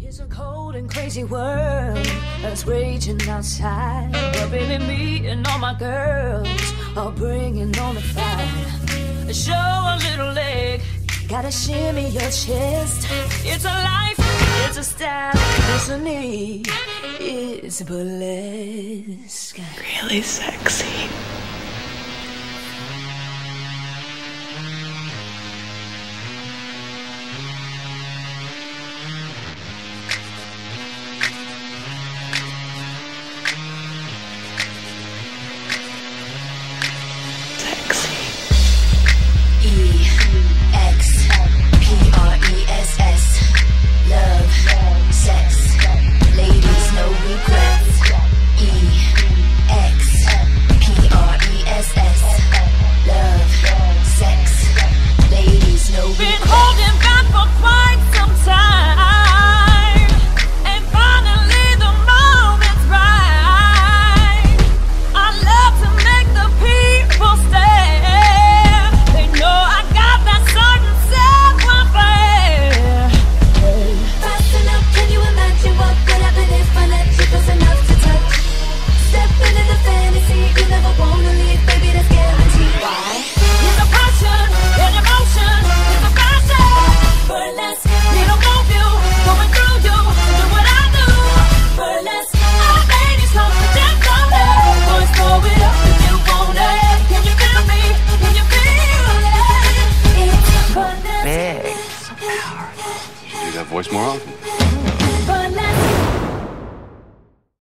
It's a cold and crazy world that's raging outside. But baby, me and all my girls are bringing on the fire. Show a little leg, gotta shimmy your chest. It's a life, it's a style, it's a need, it's burlesque really sexy. voice more often.